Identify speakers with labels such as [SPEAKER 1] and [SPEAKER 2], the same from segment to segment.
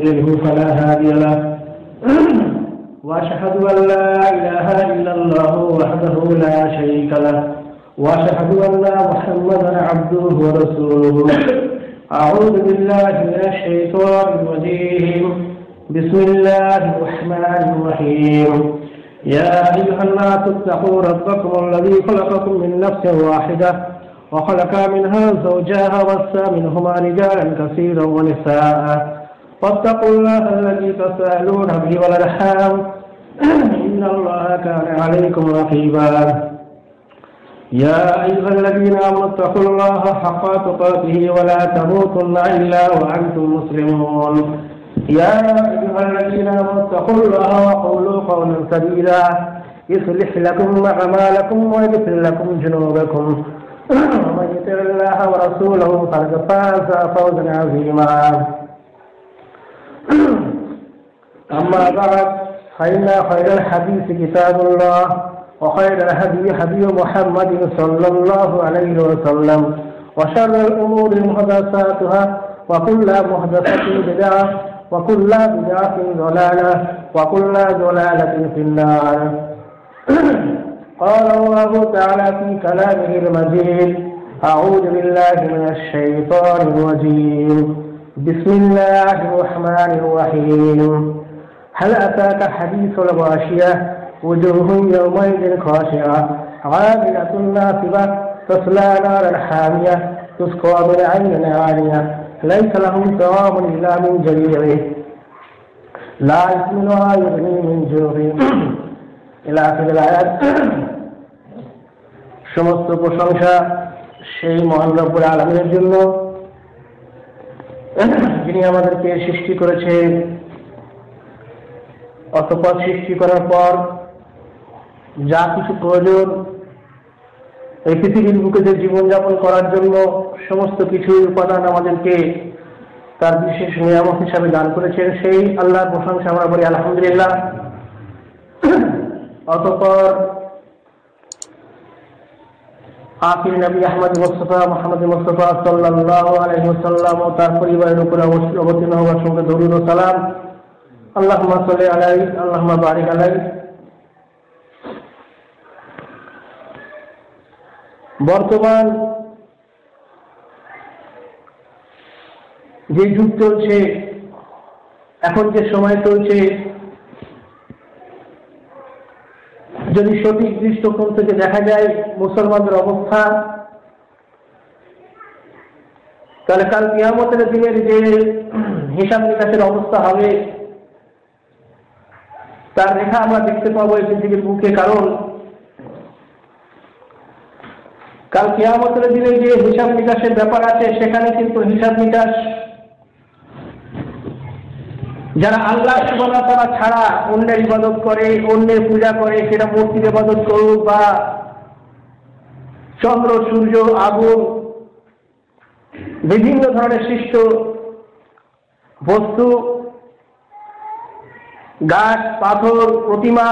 [SPEAKER 1] يضلله فلا هادي له. وأشهد أن لا إله إلا الله وحده لا شريك له. وأشهد أن محمدا عبده ورسوله. أعوذ بالله من الشيطان الرجيم. بسم الله الرحمن الرحيم. يا أيها الناس اتقوا ربكم الذي خلقكم من نفس واحدة وخلق منها زوجها وبث منهما رجالا كثيرا ونساء. واتقوا الله الذي تسألون به والأرحام. إن الله كان عليكم رقيبا. يا أيها الذين آمنوا اتقوا الله حق تقاته ولا تموتن إلا وأنتم مسلمون. يا أيها الذين آمنوا اتقوا الله وقولوا قولا سديدا. يصلح لكم أعمالكم ويغفر لكم ذنوبكم. ومن يطع الله ورسوله فقد فاز فوزا عظيما. أما بعد فإن خير الحديث كتاب الله وخير الهدي هدي محمد صلى الله عليه وسلم وشر الأمور محدثاتها وكل محدثة بدعة وكل بدعة ضلالة وكل ضلالة في النار. قال الله تعالى في كلامه المجيد أعوذ بالله من الشيطان الرجيم. بسم الله الرحمن الرحيم هل أتاك حديث الغاشية وجوه يومئذ خاشعة عاملة ناصبة تصلى نارا حامية تسقى من عين عالية ليس لهم طعام إلا من جريع لا يسمنها يغني من جوع إلى آخر الآيات সমস্ত প্রশংসা সেই মহান রব্বুল আলমের জন্য যিনি আমাদেরকে সৃষ্টি করেছেন অতপর সৃষ্টি করার পর যা কিছু প্রয়োজন, এই পৃথিবীর বুকে যে জীবনযাপন করার জন্য সমস্ত কিছু উপাদান আমাদেরকে তার বিশেষ নিয়ামক হিসাবে দান করেছেন, সেই আল্লাহর প্রশংসা আমরা বলি আলহামদুলিল্লাহ। অতপর আফির নবী আহমদ মোস্তফা, মোহাম্মদ মোস্তফা সাল্লাহ আলহিমসাল্লাম ও তার পরিবারের উপরে অবতীর্ণ হওয়ার সঙ্গে দরুদ ও সালাম। আল্লাহ সাল্লি আলাই আল্লাহ বারিক আলাই। বর্তমান যে যুগ চলছে, এখন যে সময় চলছে যদি সঠিক দৃষ্টিকোণ থেকে দেখা যায় মুসলমানদের অবস্থা, তাহলে কাল কিয়ামতের দিনের যে হিসাব নিকাশের অবস্থা হবে, তার রেখা আমরা দেখতে পাবো এই পৃথিবীর বুকে। কারণ কাল কেয়ামতের দিনে যে হিসাব নিকাশের ব্যাপার আছে, সেখানে কিন্তু হিসাব নিকাশ যারা আল্লাহ তারা ছাড়া অন্যের ইবাদত করে, অন্যের পূজা করে, সেটা মূর্তির ইবাদত করুক বা চন্দ্র, সূর্য, আগুন, বিভিন্ন ধরনের সৃষ্ট বস্তু, গাছ, পাথর, প্রতিমা,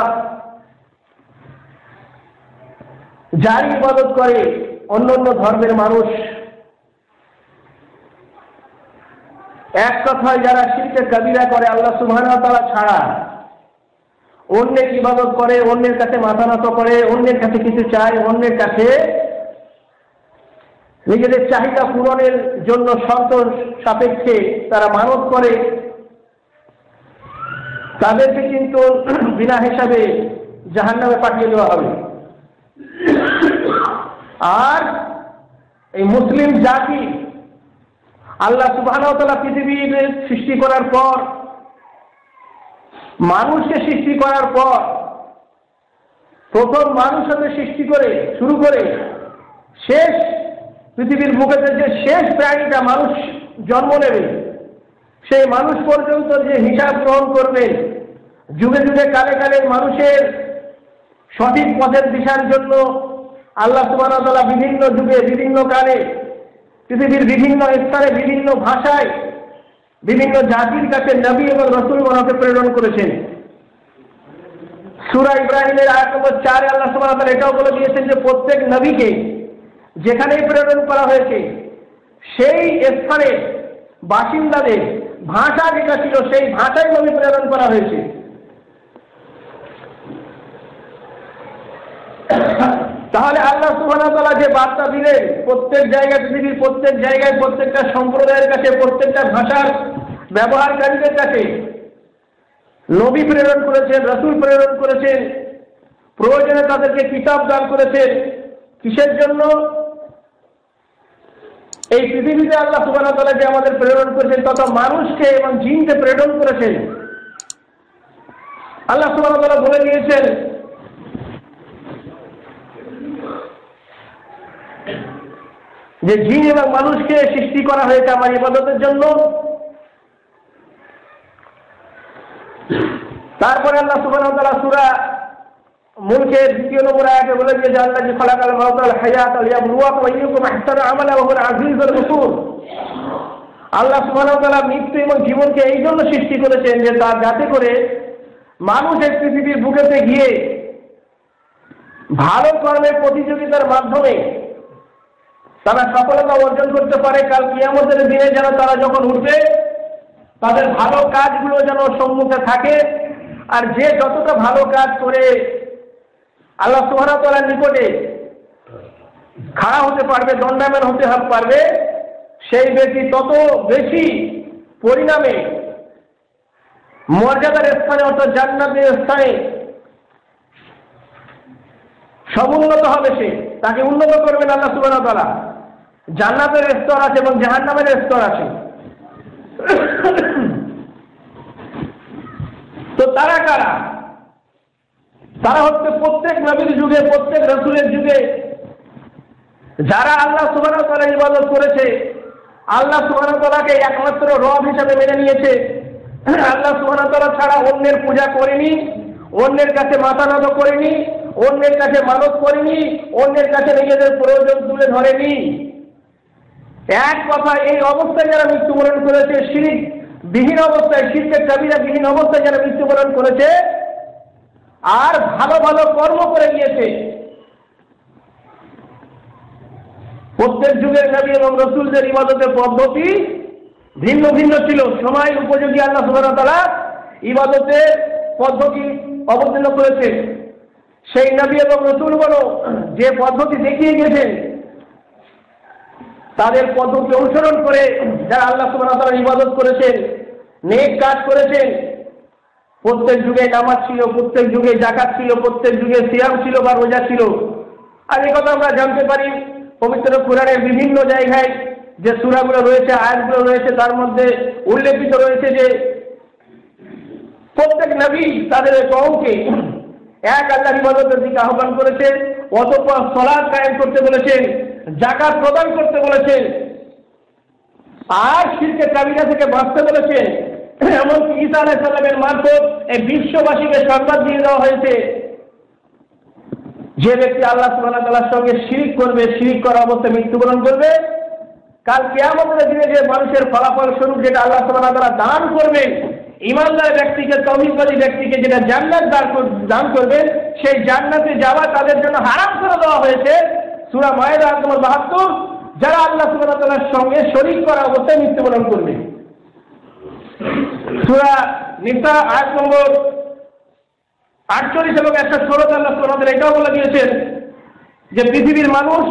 [SPEAKER 1] যার ইবাদত করে অন্য অন্য ধর্মের মানুষ এক কথায় যারা শিল্পের কাবিরা করে, আল্লাহ সুবহানাহু তাআলা ছাড়া অন্যের ইবাদত করে, অন্যের কাছে মাথা নত করে, অন্যের কাছে কিছু চায়, অন্যের কাছে নিজেদের চাহিদা পূরণের জন্য শর্ত সাপেক্ষে তারা মানত করে, তাদেরকে কিন্তু বিনা হিসাবে জাহান নামে পাঠিয়ে দেওয়া হবে। আর এই মুসলিম জাতি আল্লাহ সুবাহতলা পৃথিবীর সৃষ্টি করার পর, মানুষকে সৃষ্টি করার পর, প্রথম মানুষ হতে সৃষ্টি করে, শুরু করে, শেষ পৃথিবীর বুকেতে যে শেষ প্রাণীটা মানুষ জন্ম নেবে, সেই মানুষ পর্যন্ত যে হিসাব গ্রহণ করবে, যুগে যুগে কালে কালে মানুষের সঠিক পথের দিশার জন্য আল্লাহ সুবাহতলা বিভিন্ন যুগে, বিভিন্ন কালে পৃথিবীর বিভিন্ন স্থানে বিভিন্ন ভাষায়, বিভিন্ন জাতির কাছে নবী এবং রসুল মনকে প্রেরণ করেছেন। সুরা ইব্রাহিমের আয়াত নম্বর চারে আল্লাহ সুবহানাহু এটাও বলে দিয়েছেন যে প্রত্যেক নবীকে যেখানেই প্রেরণ করা হয়েছে, সেই স্থানে বাসিন্দাদের ভাষা যেটা ছিল, সেই ভাষায় নবী প্রেরণ করা হয়েছে। তাহলে আল্লাহ সুবাহ যে বার্তা দিলেন, প্রত্যেক জায়গায় পৃথিবীর প্রত্যেক জায়গায়, প্রত্যেকটা সম্প্রদায়ের কাছে, প্রত্যেকটা ভাষার ব্যবহারকারীদের কাছে নবী প্রেরণ করেছেন, রসুল প্রেরণ করেছেন, প্রয়োজনে তাদেরকে কিতাব দান করেছেন। কিসের জন্য? এই পৃথিবীতে আল্লাহ সুবাহ যে আমাদের প্রেরণ করেছেন, তত মানুষকে এবং জিনকে প্রেরণ করেছেন। আল্লাহ সুবাহ বলে দিয়েছেন যে জিন এবং মানুষকে সৃষ্টি করা হয়েছে আমার ইবাদতের জন্য। তারপরে আল্লাহ ওয়া তাআলা সূরা মুলকের দ্বিতীয় নম্বর আয়াতে বলে দিয়েছে, আল্লাহ জি খালাকাল মাউত ওয়াল হায়াত লিয়াবলুয়াকুম আইয়ুকুম আহসানু আমালা ওয়া হুয়াল আল্লাহ সুবহানাহু ওয়া তাআলা মৃত্যু এবং জীবনকে এই জন্য সৃষ্টি করেছেন যে তার যাতে করে মানুষ এই পৃথিবীর বুকেতে গিয়ে ভালো কর্মের প্রতিযোগিতার মাধ্যমে তারা সফলতা অর্জন করতে পারে, কাল কিয়ামতের দিনে যেন তারা যখন উঠবে, তাদের ভালো কাজগুলো যেন সম্মুখে থাকে। আর যে যতটা ভালো কাজ করে আল্লাহ সুহানাতলার নিকটে খাড়া হতে পারবে দণ্ডামেন হতে পারবে, সেই ব্যক্তি তত বেশি পরিণামে মর্যাদার স্থানে অর্থাৎ জান্নাতের স্থানে সমুন্নত হবে সে। তাকে উন্নত করবেন আল্লাহ সুবাহ তালা জান্নাতের স্তর আছে এবং জাহান্নামের স্তর আছে। তো তারা কারা? তারা হচ্ছে প্রত্যেক নবীর যুগে, প্রত্যেক রসুলের যুগে। যারা আল্লাহ সুবাহ তালা ইবাদত করেছে, আল্লাহ সুবাহ তালাকে একমাত্র রব হিসাবে মেনে নিয়েছে। আল্লাহ সুবাহ তালা ছাড়া অন্যের পূজা করেনি, অন্যের কাছে মাথা নত করেনি অন্যের কাছে মানত করেনি, অন্যের কাছে নিজেদের প্রয়োজন তুলে ধরেনি। এক কথা, এই অবস্থায় যারা মৃত্যুবরণ করেছে শিরিক বিহীন অবস্থায় শিরকের কবিরা বিহীন অবস্থায় যারা মৃত্যুবরণ করেছে, আর ভালো ভালো কর্ম করে গিয়েছে, প্রত্যেক যুগের নবী এবং রসুলদের ইবাদতের পদ্ধতি ভিন্ন ভিন্ন ছিল। সময় উপযোগী আল্লাহ সুবাহ তারা ইবাদতের পদ্ধতি অবতীর্ণ করেছে। সেই নবী এবং রসুলগুলো যে পদ্ধতি দেখিয়ে গেছেন, তাদের পদ্ধতি অনুসরণ করে যারা আল্লাহ সুবাহ তারা ইবাদত করেছেন, নেক কাজ করেছেন, প্রত্যেক যুগে নামাজ ছিল, প্রত্যেক যুগে জাকাত ছিল, প্রত্যেক যুগে সিয়াম ছিল বা রোজা ছিল। আর এই কথা আমরা জানতে পারি, পবিত্র কোরআনের বিভিন্ন জায়গায় যে সুরাগুলো রয়েছে, আয়াতগুলো রয়েছে, তার মধ্যে উল্লেখিত রয়েছে যে প্রত্যেক নবী তাদের কমকে এক আল্লাহ ইবাদতের দিকে আহ্বান করেছে অতঃপর সলাদ কায়েম করতে বলেছেন জাকাত প্রদান করতে বলেছেন, আর শিরকে কাবিরা থেকে বাঁচতে বলেছেন। এমনকি ঈসা আলাহ সাল্লামের মারফত এই বিশ্ববাসীকে সংবাদ দিয়ে দেওয়া হয়েছে। যে ব্যক্তি আল্লাহ সুবাহ তাল্লার সঙ্গে শিরিক করবে, শিরিক করা অবস্থায় মৃত্যুবরণ করবে, কাল কেয়ামতের দিনে যে মানুষের ফলাফল স্বরূপ যেটা আল্লাহ সুবাহ তারা দান করবেন ইমানদার ব্যক্তিকে তমিবাদী ব্যক্তিকে যেটা জান্নাত দান করবেন, সেই জান্নাতে যাওয়া তাদের জন্য হারাম করে দেওয়া হয়েছে। সুরা মায়ের নম্বর বাহাত্তর, যারা আল্লাহ সুবাহ তাল্লার সঙ্গে শরিক করা অবস্থায় মৃত্যুবরণ করবে। সুরা নিসা আট নম্বর আটচল্লিশ এবং একটা ষোলোতে আল্লাহ তোমাদের এটাও বলে দিয়েছেন যে পৃথিবীর মানুষ,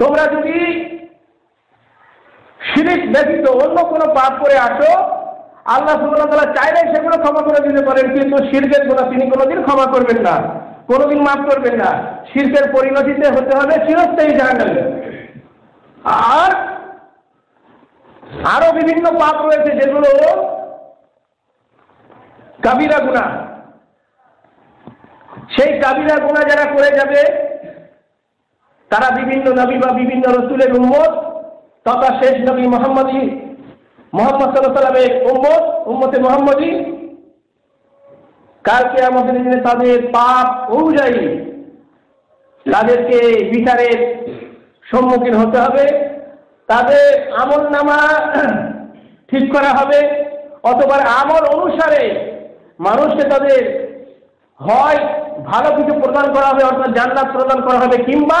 [SPEAKER 1] তোমরা যদি শিরিক ব্যতীত অন্য কোনো পাপ করে আসো। আল্লাহ সুবাহ চাইলে সেগুলো ক্ষমা করে দিতে পারেন, কিন্তু শিরকের গুণা তিনি কোনোদিন ক্ষমা করবেন না, কোনোদিন মাফ করবেন না। শিল্পের পরিণতিতে হতে হবে চিরস্থায়ী জাহান্নামে। আর আরও বিভিন্ন পাপ রয়েছে যেগুলো কাবিরা গুণা সেই কাবিরা গুণা যারা করে যাবে, তারা বিভিন্ন নবী বা বিভিন্ন রসুলের উম্মত তথা শেষ নবী মোহাম্মদী, মোহাম্মদ সাল্লাহ সাল্লামের উম্মত, উম্মতে মোহাম্মদী। কালকে আমাদের দিনে তাদের পাপ অনুযায়ী তাদেরকে বিচারের সম্মুখীন হতে হবে।
[SPEAKER 2] তাদের আমল নামা ঠিক করা হবে, অথবা আমল অনুসারে মানুষকে তাদের হয় ভালো কিছু প্রদান করা হবে, অর্থাৎ জান্নাত প্রদান করা হবে, কিংবা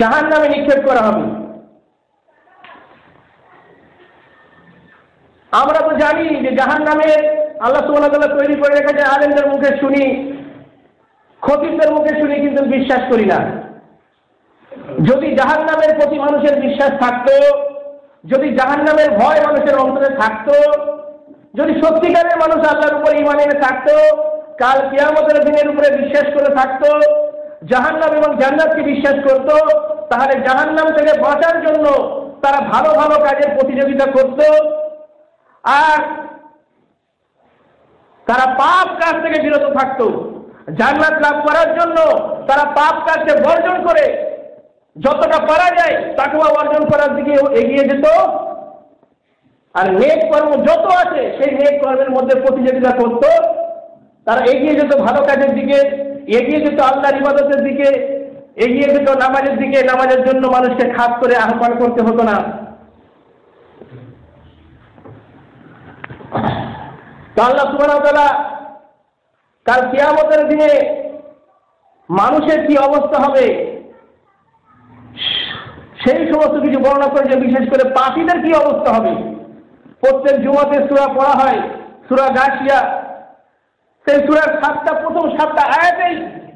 [SPEAKER 2] জাহান নামে নিক্ষেপ করা হবে। আমরা তো জানি যে জাহান নামের আল্লাহ সুবাহ তৈরি করে রেখেছে, আলেমদের মুখে শুনি, খতিবদের মুখে শুনি, কিন্তু বিশ্বাস করি না। যদি জাহান নামের প্রতি মানুষের বিশ্বাস থাকতো, যদি জাহান নামের ভয় মানুষের অন্তরে থাকতো, যদি সত্যিকারের মানুষ আল্লাহর উপর ইমান এনে থাকতো, কাল কিয়ামতের দিনের উপরে বিশ্বাস করে থাকতো জাহান্নাম এবং জান্নাতকে বিশ্বাস করত, তাহলে জাহান্নাম থেকে বাঁচার জন্য তারা ভালো ভালো কাজের প্রতিযোগিতা করত। আর তারা পাপ কাজ থেকে বিরত থাকতো। জান্নাত লাভ করার জন্য তারা পাপ কাজকে বর্জন করে, যতটা পারা যায় তাকুয়া অর্জন করার দিকে এগিয়ে যেত। আর নেক কর্ম যত আছে, সেই নেক কর্মের মধ্যে প্রতিযোগিতা করত। তারা এগিয়ে যেত ভালো কাজের দিকে। এগিয়ে যেত আল্লাহর ইবাদতের দিকে, এগিয়ে যেত নামাজের দিকে, নামাজের জন্য মানুষকে খাস করে আহ্বান করতে হতো না। আল্লাহ সুবাহ কাল কিয়ামতের দিনে মানুষের কি অবস্থা হবে, সেই সমস্ত কিছু বর্ণনা করেছে বিশেষ করে পাখিদের কি অবস্থা হবে। প্রত্যেক জুমাতে সুরা পড়া হয়, সুরা গাছিয়া সেই সুরার সাতটা, প্রথম সাতটা আয়াতেই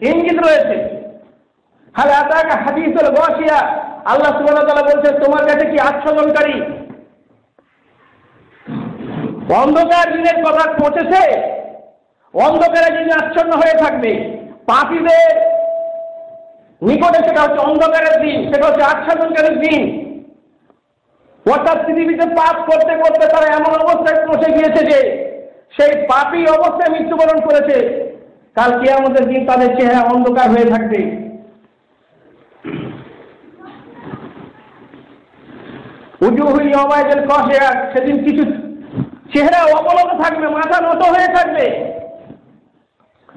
[SPEAKER 2] ইঙ্গিত রয়েছে। হালে আতাকা হাদিসুল গাছিয়া আল্লাহ সুবহানাহু তাআলা বলছেন তোমার কাছে কি আচ্ছাদনকারী অন্ধকার দিনের কথা পৌঁছেছে। অন্ধকারে যিনি আচ্ছন্ন হয়ে থাকবে পাখিদের নিকটে সেটা হচ্ছে অন্ধকারের দিন, সেটা হচ্ছে আচ্ছাদনকারীর দিন। অর্থাৎ পৃথিবীতে পাপ করতে করতে তারা এমন অবস্থায় পৌঁছে গিয়েছে যে সেই পাপি অবস্থায় মৃত্যুবরণ করেছে। কাল আমাদের দিন তাদের চেহারা অন্ধকার হয়ে থাকবে। সেদিন কিছু চেহারা অবনত থাকবে, মাথা নত হয়ে থাকবে।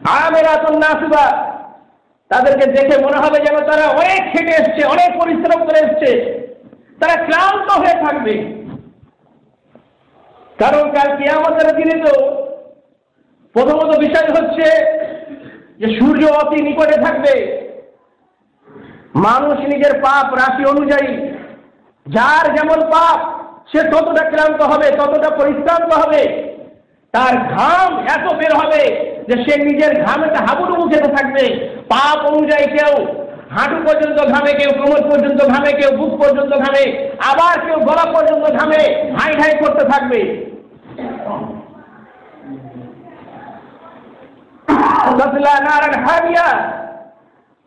[SPEAKER 2] আমেরাতুন নাসিবা, তাদেরকে দেখে মনে হবে যেন তারা অনেক খেটে এসছে, অনেক পরিশ্রম করে এসছে। তারা ক্লান্ত হয়ে থাকবে। কারণ কাল কিয়ামতের দিনে তো প্রথমত বিষয় হচ্ছে যে সূর্য অতি নিকটে থাকবে। মানুষ নিজের পাপ রাশি অনুযায়ী, যার যেমন পাপ, সে ততটা ক্লান্ত হবে, ততটা পরিশ্রান্ত হবে। তার ঘাম এত বের হবে যে সে নিজের ঘামেতে হাবুডুবু খেতে থাকবে। পাপ অনুযায়ী কেউ হাঁটু পর্যন্ত ঘামে, কেউ কোমর পর্যন্ত ঘামে, কেউ বুক পর্যন্ত ঘামে, আবার কেউ গলা পর্যন্ত ঘামে, হাই হাই করতে থাকবে।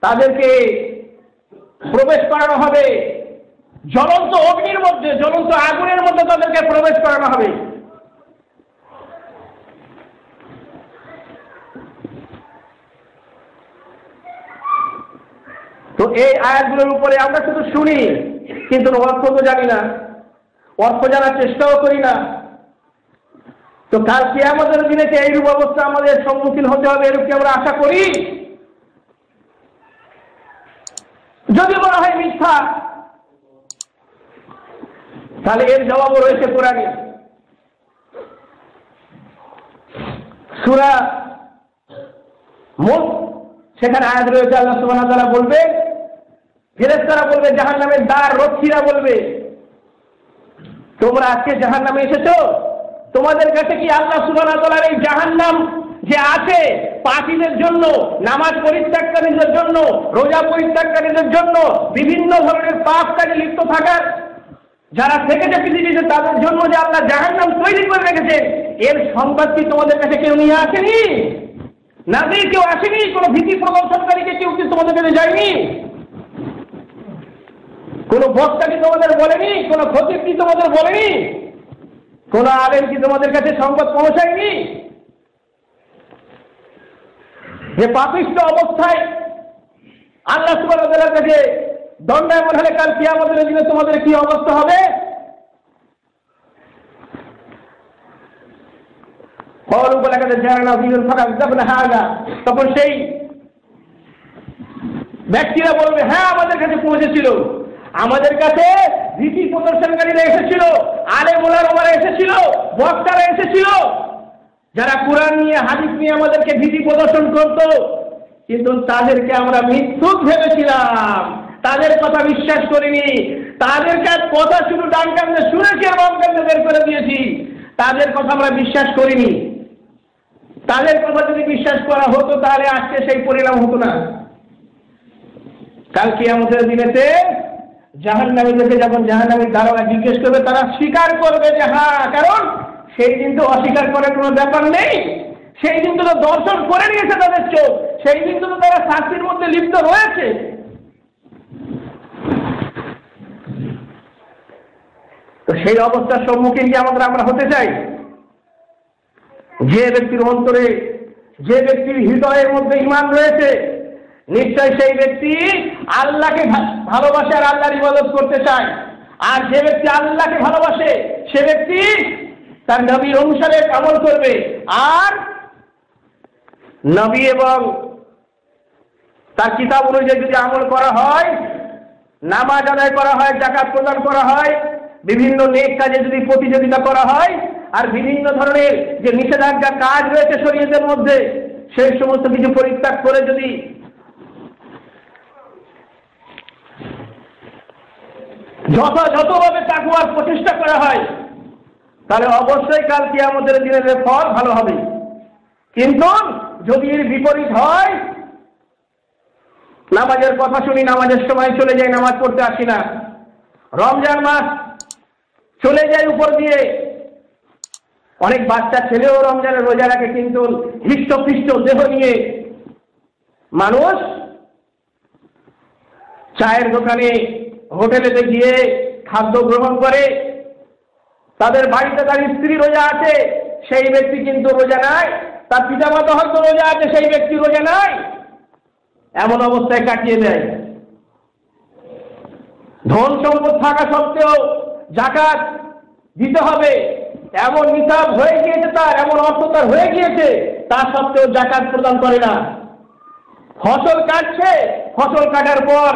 [SPEAKER 2] তাদেরকে প্রবেশ করানো হবে। জ্বলন্ত অগ্নির মধ্যে, জ্বলন্ত আগুনের মধ্যে তাদেরকে প্রবেশ করানো হবে। তো এই আয়াতগুলোর উপরে আমরা শুধু শুনি, কিন্তু অর্থ তো জানি না। অর্থ জানার চেষ্টাও করি না। তো কাল কে আমাদের দিনে কি এইরূপ অবস্থা আমাদের সম্মুখীন হতে হবে, এরূপ কি আমরা আশা করি? যদি বলা হয় মিথ্যা, তাহলে এর জবাবও রয়েছে কোরআনে। সুরা মুখ সেখানে আয়াত রয়েছে, আল্লাহ ওয়া তাআলা বলবে, ফেরেশতারা বলবে, জাহান্নামের দ্বার রক্ষীরা বলবে, তোমরা আজকে জাহান্নামে এসেছ? তোমাদের কাছে কি আল্লাহ তাআলার এই জাহান্নাম যে আছে পাখিদের জন্য, নামাজ পরিত্যাগকারীদের জন্য, রোজা পরিত্যাগকারীদের জন্য, বিভিন্ন ধরনের পাপ কাজে লিপ্ত থাকার, যারা থেকেছে পৃথিবীতে, তাদের জন্য যে আল্লাহ জাহান্নাম তৈরি করে রেখেছে, এর সংবাদ কি তোমাদের কাছে কেউ নিয়ে আসেনি? নাজির কেউ আসেনি, কোনো ভীতি প্রদর্শনকারীকে কেউ কি তোমাদের কাছে যায়নি? কোনো বক্তা কি তোমাদের বলেনি? কোনো খতিব কি তোমাদের বলেনি? কোন আলেম কি তোমাদের কাছে সংবাদ পৌঁছায়নি? যে পাপিষ্ট অবস্থায় আল্লাহ সুবাহের কাছে দণ্ডায়মন হলে কাল কিয়ামতের দিনে তোমাদের কি অবস্থা হবে? তখন সেই ব্যক্তিরা বলবে হ্যাঁ আমাদের কাছে পৌঁছেছিল। আমাদের কাছে ভীতি প্রদর্শনকারীরা এসেছিল আলে মোলারমারা এসেছিল, বক্তারা এসেছিল। যারা কোরআন নিয়ে, হাদিস নিয়ে আমাদেরকে ভীতি প্রদর্শন করত, কিন্তু তাদেরকে আমরা মিথ্যুক ভেবেছিলাম। তাদের কথা বিশ্বাস করিনি। তাদের কথা শুধু ডান কান্দে শুনেছি বাম কান্দে বের করে দিয়েছি। তাদের কথা আমরা বিশ্বাস করিনি। তাদের কথা যদি বিশ্বাস করা হতো, তাহলে আজকে সেই পরিণাম হতো না। কালকে আমাদের দিনেতে জাহান্নামীদেরকে যখন জাহান্নামীর ধারণা জিজ্ঞেস করবে, তারা স্বীকার করবে যে হ্যাঁ কারণ সেই দিন তো অস্বীকার করার কোনো ব্যাপার নেই। সেই দিন তো দর্শন করে নিয়েছে তাদের চোখ। সেই দিন তো তারা শাস্তির মধ্যে লিপ্ত রয়েছে। তো সেই অবস্থার সম্মুখীন কি আমাদের আমরা হতে চাই? যে ব্যক্তির অন্তরে, যে ব্যক্তির হৃদয়ের মধ্যে ইমান রয়েছে নিশ্চয় সেই ব্যক্তি আল্লাহকে ভালোবাসে আর আল্লাহর ইবাদত করতে চায়। আর যে ব্যক্তি আল্লাহকে ভালোবাসে, সে ব্যক্তি তার নবীর অনুসারে আমল করবে। আর নবী এবং তার কিতাব অনুযায়ী যদি আমল করা হয়, নামাজ আদায় করা হয় জাকাত প্রদান করা হয়, বিভিন্ন নেক কাজে যদি প্রতিযোগিতা করা হয়, আর বিভিন্ন ধরনের যে নিষেধাজ্ঞা কাজ রয়েছে শরীয়তের মধ্যে, সেই সমস্ত কিছু পরিত্যাগ করে যদি যথাযথভাবে তাকুয়ার প্রতিষ্ঠা করা হয়, তাহলে অবশ্যই কাল কিয়ামতের দিনের ফল ভালো হবে। কিন্তু যদি এর বিপরীত হয়, নামাজের কথা শুনি, নামাজের সময় চলে যাই, নামাজ পড়তে আসি না। রমজান মাস চলে যায় উপর দিয়ে। অনেক বাচ্চা ছেলেও রমজানের রোজা রাখে, কিন্তু হৃষ্টপৃষ্ট দেহ নিয়ে মানুষ চায়ের দোকানে হোটেলেতে গিয়ে খাদ্য গ্রহণ করে, তাদের বাড়িতে তার স্ত্রী রোজা আছে, সেই ব্যক্তি কিন্তু রোজা নাই, তার পিতামাতা হয়তো রোজা আছে, সেই ব্যক্তি রোজা নাই। এমন অবস্থায় কাটিয়ে দেয়। ধন সম্পদ থাকা সত্ত্বেও জাকাত দিতে হবে। এমন নিসাব হয়ে গিয়েছে তার, এমন অর্থ তার হয়ে গিয়েছে, তা সত্ত্বেও জাকাত প্রদান করে না। ফসল কাটছে, ফসল কাটার পর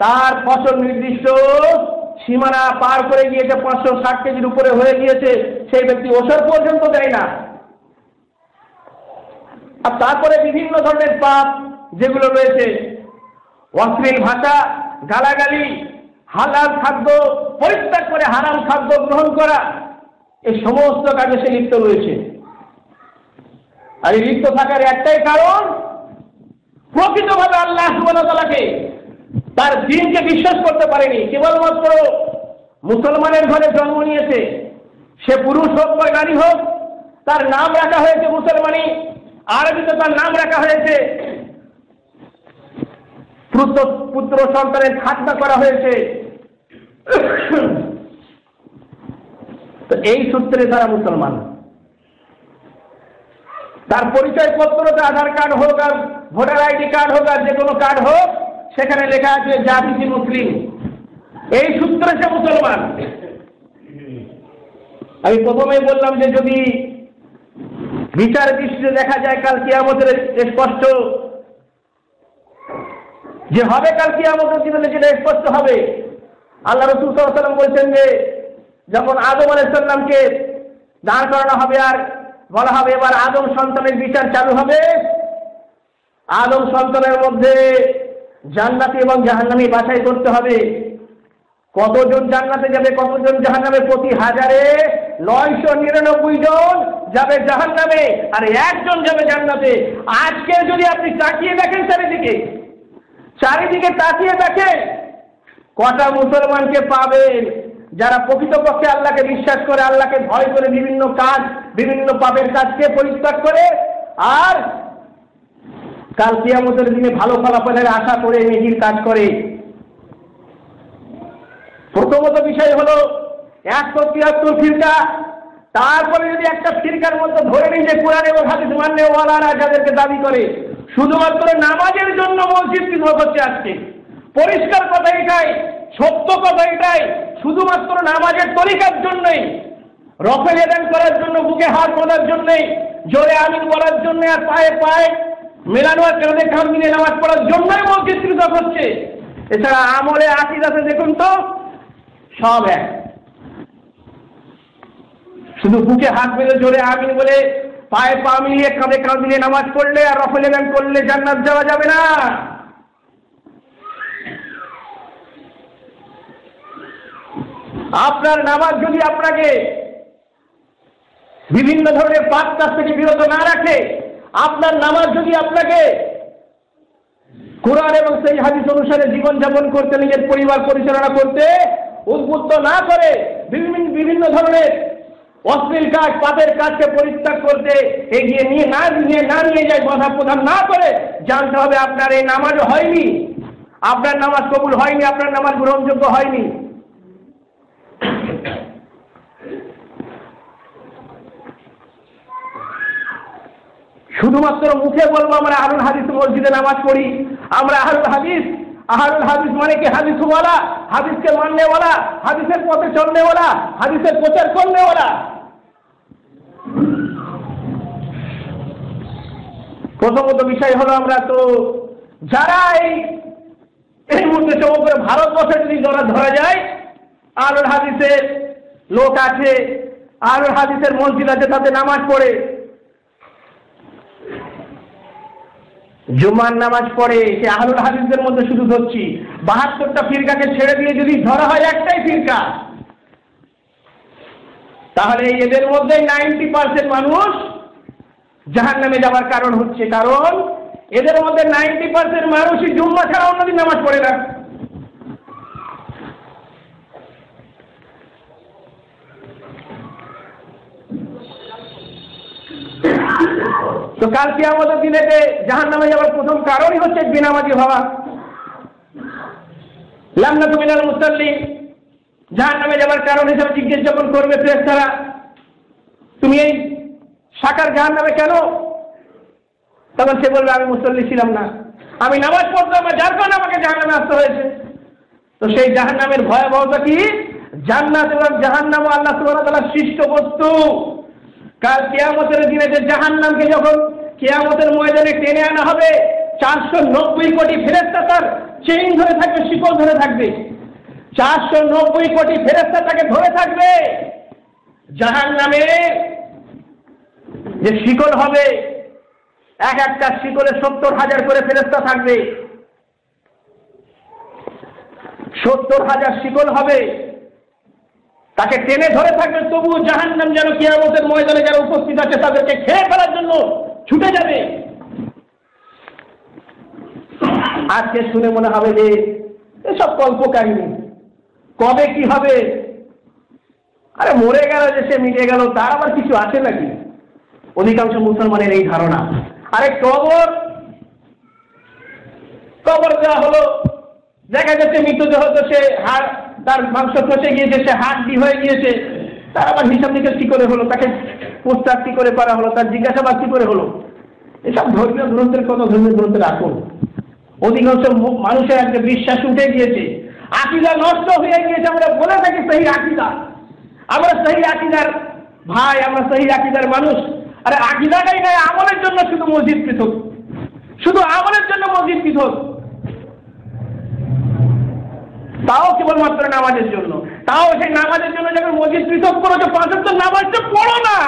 [SPEAKER 2] তার ফসল নির্দিষ্ট সীমানা পার করে গিয়েছে পাঁচশো ষাট কেজির উপরে হয়ে গিয়েছে। সেই ব্যক্তি ওষুধ পর্যন্ত দেয় না। আর তারপরে বিভিন্ন ধরনের পাপ যেগুলো রয়েছে, অশ্লীল ভাষা, গালাগালি, হালাল খাদ্য পরিত্যাগ করে হারাম খাদ্য গ্রহণ করা, এই সমস্ত কাজে সে লিপ্ত রয়েছে। আর এই লিপ্ত থাকার একটাই কারণ, প্রকৃতভাবে আল্লাহ সুবহানাহু তার দিনকে বিশ্বাস করতে পারেনি। কেবলমাত্র মুসলমানের ঘরে জন্ম নিয়েছে। সে পুরুষ হোক বা নারী হোক, তার নাম রাখা হয়েছে মুসলমানি। আরবিতে তার নাম রাখা হয়েছে। পুত্র পুত্র সন্তানের খাতনা করা হয়েছে। তো এই সূত্রে তারা মুসলমান। তার পরিচয় পত্রটা আধার কার্ড হোক আর ভোটার আইডি কার্ড হোক আর যে কোনো কার্ড হোক সেখানে লেখা আছে, জাতিজি মুসলিম। এই সূত্রে সে মুসলমান। আমি প্রথমেই বললাম যে যদি বিচার দৃষ্টিতে দেখা যায়, কাল কিয়ামতের স্পষ্ট। যে হবে কাল কিয়ামতের দিনে যেটা স্পষ্ট হবে। আল্লাহ রসুল সাল্লাম বলছেন যে, যখন আদম আলাইসাল্লামকে দাঁড় করানো হবে আর বলা হবে, এবার আদম সন্তানের বিচার চালু হবে। আদম সন্তানের মধ্যে জান্নাতি এবং জাহান্নামি বাছাই করতে হবে। কতজন জান্নাতে যাবে, কতজন জাহান্নামে? প্রতি হাজারে নয়শো নিরানব্বই জন যাবে জাহান্নামে, আর একজন যাবে জান্নাতে। আজকে যদি আপনি তাকিয়ে দেখেন চারিদিকে চারিদিকে তাকিয়ে দেখেন, কটা মুসলমানকে পাবেন যারা প্রকৃতপক্ষে আল্লাহকে বিশ্বাস করে, আল্লাহকে ভয় করে বিভিন্ন কাজ, বিভিন্ন পাপের কাজকে পরিত্যাগ করে, আর কাল কিয়ামতের দিনে ভালো ফলাফলের আশা করে নেকির কাজ করে। প্রথমত বিষয় হলো, একশো তিয়াত্তর ফিরকা। তারপরে যদি একটা ফিরকার মধ্যে ধরে নিই যে কোরআন এবং হাদিস মান্য ওয়ালারা যাদেরকে দাবি করে, শুধুমাত্র নামাজের জন্য মসজিদ বিভাগ হচ্ছে আজকে। পরিষ্কার কথা এটাই, সত্য কথা এটাই, শুধুমাত্র নামাজের তরিকার জন্যই, রফে হেদান করার জন্য, বুকে হাত বলার জন্যই, জোরে আমিন বলার জন্য আর পায়ে পায়ে মেলানো আর কাঁধে কাঁধ নামাজ পড়ার জন্যই পৃথক হচ্ছে এছাড়া আমলে আছে, দেখুন তো, সব এক। শুধু বুকে হাত বেঁধে জোরে আমিন বলে পায়ে পা মিলিয়ে কাঁধে কাঁধ মিলিয়ে নামাজ পড়লে আর রফলে গান করলে জান্নাত যাওয়া যাবে না। আপনার নামাজ যদি আপনাকে বিভিন্ন ধরনের পাপ থেকে বিরত না রাখে আপনার নামাজ যদি আপনাকে কোরআন এবং সেই হাদিস অনুসারে জীবনযাপন করতে, নিজের পরিবার পরিচালনা করতে উদ্বুদ্ধ না করে বিভিন্ন বিভিন্ন ধরনের অশ্লীল কাজ, পাপের কাজকে পরিত্যাগ করতে এগিয়ে নিয়ে না নিয়ে না নিয়ে যায়, বাধা প্রধান না করে, জানতে হবে আপনার এই নামাজ হয়নি। আপনার নামাজ কবুল হয়নি, আপনার নামাজ গ্রহণযোগ্য হয়নি। শুধুমাত্র মুখে বলব আমরা আহরুল হাদিস মসজিদে নামাজ পড়ি। আমরা আহরুল হাদিস আহরুল হাদিস মানে কি? হাদিস ওয়ালা, হাদিসকে মানলে মাননেওয়ালা হাদিসের পথে চলনেওয়ালা হাদিসের প্রচার করনেওয়ালা প্রথমত বিষয় হলো আমরা তো যারা এই এই মুহূর্তে সমগ্র ভারতবর্ষে যদি ধরা ধরা যায় আহরুল হাদিসের লোক আছে আহরুল হাদিসের মসজিদ আছে, তাতে নামাজ পড়ে। জুমার নামাজ পড়ে সে আহলুল হাদিসদের মধ্যে শুধু ধরছি। বাহাত্তরটা ফিরকাকে ছেড়ে দিয়ে যদি ধরা হয় একটাই ফিরকা। তাহলে এদের মধ্যে নাইনটি পার্সেন্ট মানুষ জাহান নামে যাওয়ার কারণ হচ্ছে কারণ এদের মধ্যে নাইনটি পার্সেন্ট মানুষই জুম্মা ছাড়া অন্যদিন নামাজ পড়ে না। তো কালকে আমাদের দিনেতে জাহান নামে যাওয়ার প্রথম কারণই হচ্ছে বিনামাজি হওয়া। লামনা তুমিনাল মুসাল্লি। জাহান নামে যাওয়ার কারণ হিসেবে জিজ্ঞেস যখন করবে প্রেস তারা তুমি এই সাকার জাহান নামে কেন? তখন সে বলবে, আমি মুসল্লি ছিলাম না। আমি নামাজ পড়তাম না যার কারণে আমাকে জাহান নামে আসতে হয়েছে। তো সেই জাহান নামের ভয়াবহতা কি? জান্নাত এবং জাহান নাম আল্লাহ সুবাহ সৃষ্ট বস্তু। কাল কেয়ামতের দিনে যে জাহান নামকে যখন কেয়ামতের ময়দানে টেনে আনা হবে চারশো নব্বই কোটি ফেরেস্তা তার চেইন ধরে থাকবে শিকল ধরে থাকবে। চারশো নব্বই কোটি ফেরেস্তা তাকে ধরে থাকবে। জাহান নামে যে শিকল হবে, এক একটা শিকলে সত্তর হাজার করে ফেরেস্তা থাকবে। সত্তর হাজার শিকল হবে তাকে টেনে ধরে থাকবে তবু জাহান্নাম যেন কিয়ামতের ময়দানে যারা উপস্থিত আছে তাদেরকে খেয়ে ফেলার জন্য ছুটে যাবে। আজকে শুনে মনে হবে যে এসব কল্প কাহিনী, কবে কি হবে? আরে মরে গেল যে সে মিটে গেল, তার আবার কিছু আছে নাকি? অধিকাংশ মুসলমানের এই ধারণা। আরে কবর কবর দেওয়া হলো। দেখা যাচ্ছে মৃতদেহ তো সে হাড় তার মাংস পচে গিয়েছে, সে হাড্ডি হয়ে গিয়েছে। তার আবার হিসাব নিকাশ কি করে হলো? তাকে পোস্টার কি করে করা হলো? তার জিজ্ঞাসাবাদ কি করে হলো? এসব ধর্মীয় গ্রন্থের কত ধর্মীয় গ্রন্থের রাখুন অধিকাংশ মানুষের একটা বিশ্বাস উঠে গিয়েছে। আকিদা নষ্ট হয়ে গিয়েছে। আমরা বলে থাকি সেই আকিদা। আমরা সেই আকিদার ভাই, আমরা সেই আকিদার মানুষ। আরে আকিদাটাই নাই আমলের জন্য শুধু মসজিদ পৃথক। শুধু আমলের জন্য মসজিদ পৃথক। তাও কেবলমাত্র নামাজের জন্য। তাও সেই নামাজের জন্য যখন মসজিদ পৃথক করেছ পাঁচ তো নামাজটা পড়ো না।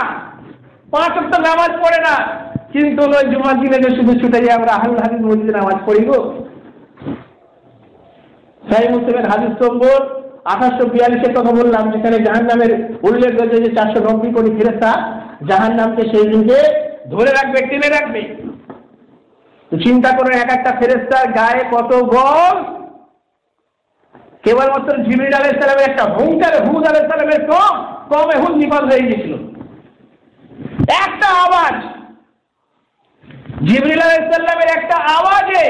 [SPEAKER 2] পাঁচ তো নামাজ পড়ে না। কিন্তু ওই জুমার দিনে যে শুধু ছুটে যাই আমরা আহুল হাদিস মসজিদে নামাজ পড়ি গো। সাই মুসলিমের হাদিস নম্বর আঠাশশো বিয়াল্লিশের কথা বললাম, যেখানে জাহান নামের উল্লেখ রয়েছে যে চারশো নব্বই কোটি ফেরেস্তা জাহান নামকে সেই দিনকে ধরে রাখবে, টেনে রাখবে। চিন্তা করে, এক একটা ফেরেস্তার গায়ে কত গল কেবলমাত্র জিবির আলাই সালামের একটা হুঙ্কারে হুদ আলাই সালামের কম কমে হুদ নিপাত হয়ে গিয়েছিল। একটা আওয়াজ, জিবরিল আলাইসাল্লামের একটা আওয়াজে